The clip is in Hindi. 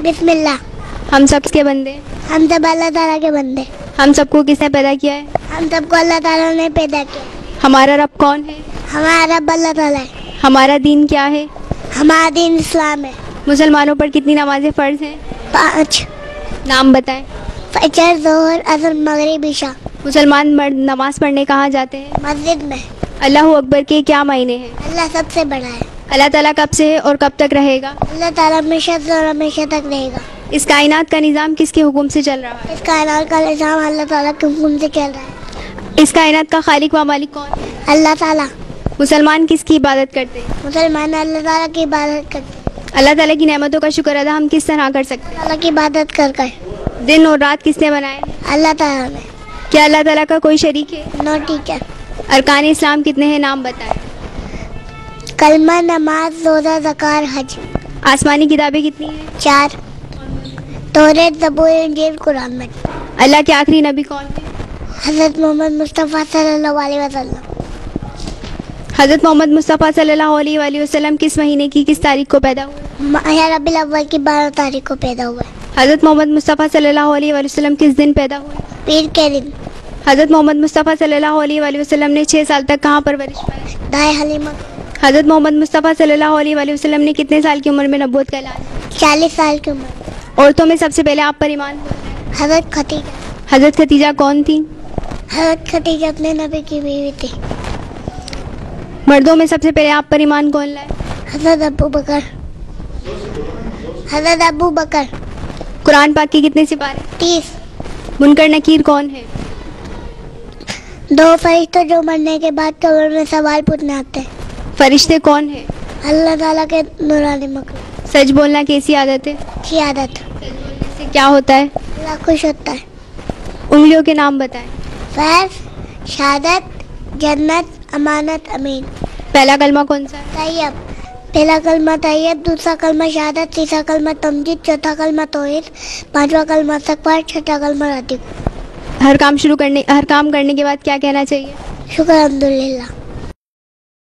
बिस्मिल्लाह। हम सब किसके बंदे? हम सब अल्लाह ताला के बंदे। हम सबको किसने पैदा किया है? हम सबको अल्लाह ताला ने पैदा किया। हमारा रब कौन है? हमारा रब अल्लाह ताला है। हमारा दीन क्या है? हमारा दीन इस्लाम है। मुसलमानों पर कितनी नमाजें फ़र्ज़ हैं? पाँच। नाम बताएँ। फजर जोहर असर मगरिब इशा। मुसलमान मर्द नमाज़ पढ़ने कहाँ जाते हैं? मस्जिद में। अल्लाह अकबर के क्या मायने हैं? अल्लाह सबसे बड़ा है। अल्लाह ताला कब से है और कब तक रहेगा? अल्लाह ताला हमेशा से और हमेशा तक रहेगा। इस कायनात का निज़ाम किसके हुक्म से चल रहा है? इस कायनात का निज़ाम अल्लाह ताला के हुक्म से चल रहा है। इस कायनात का खालिक व मालिक कौन है? अल्लाह ताला। मुसलमान किसकी इबादत करते हैं? मुसलमान अल्लाह ताला की इबादत करते हैं। अल्लाह ताला की नेमतों का शुक्र अदा हम किस तरह कर सकते ताला की इबादत कर कर दिन और रात किसने बनाए अल्लाह ताला ने। क्या अल्लाह ताला का कोई शरीक है? नो ठीक है अरकान इस्लाम कितने हैं? नाम बताएँ। कलमा नमाज़ रोजा जकार हज। आसमानी किताबें कितनी हैं? चार। तोरेत जबूर इंजील कुरान में। अल्लाह के आखिरी नबी कौन है हज़रत मोहम्मद मुस्तफ़ा सल्लल्लाहु अलैहि वसल्लम। हज़रत मोहम्मद मुस्तफ़ा सल्लल्लाहु अलैहि वसल्लम किस महीने की किस तारीख को पैदा हुए? रबीउल अव्वल की बारह तारीख को पैदा हुए। हज़रत मोहम्मद मुस्तफ़ा सल्लल्लाहु अलैहि वसल्लम किस दिन पैदा हुए? पीर के दिन। हज़रत मोहम्मद मुस्तफ़ा सल्लल्लाहु अलैहि वसल्लम ने छः साल तक कहाँ परवरिश पाई दाए हलीमा। हज़रत मोहम्मद मुस्तफ़ा सल्लल्लाहु अलैहि वसल्लम ने कितने साल की उम्र में नबूत का ऐलान चालीस साल की उम्र। औरतों में सबसे पहले आप पर ईमान हज़रत खतीजा। हज़रत खतीजा कौन थी? हज़रत खतीजा अपने नबी की बीवी थी। मर्दों में सबसे पहले आप पर ईमान कौन लाए? हज़रत अबू बकर। हज़रत अबू बकर। कुरान पाक के कितने सिपारे तीस। मुनकर नकीर कौन है? दो फरिश्ते जो मरने के बाद कब्र में सवाल पूछने आते हैं। फरिश्ते कौन है? अल्लाह ताला के नूरानी मखलूक सच बोलना कैसी आदत है? की आदत? इससे क्या होता है? अल्लाह खुश होता है। उंगलियों के नाम बताएँ। फैज शहादत जन्नत अमानत अमीन। पहला कलमा कौन सा तैयब। पहला कलमा तैयब दूसरा कलमा शहादत तीसरा कलमा तमजीद चौथा कलमा तोहिद पांचवा कलमा तकबर छठा कलमा रातिक हर काम शुरू करने हर काम करने के बाद क्या कहना चाहिए? शुक्र अल्हम्दुलिल्लाह।